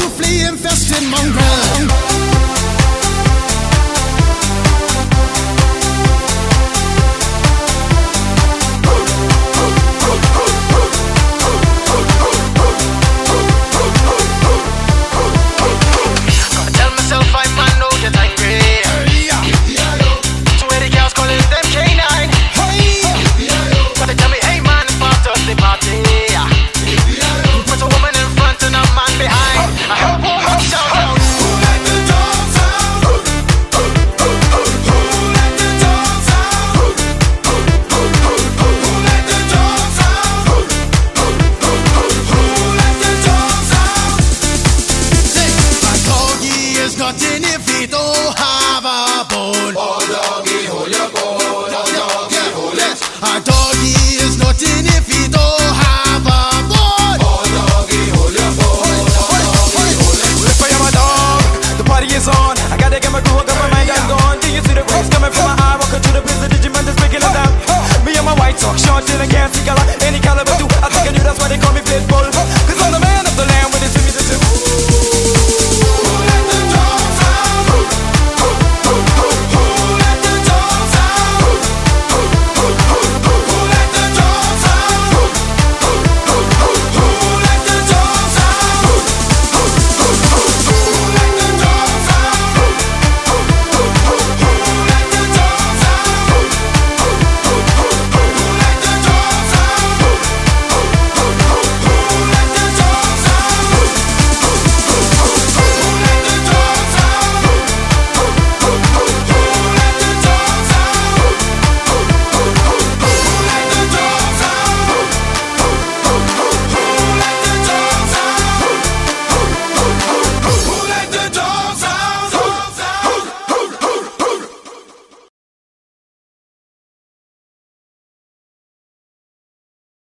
you flee infested mongrel.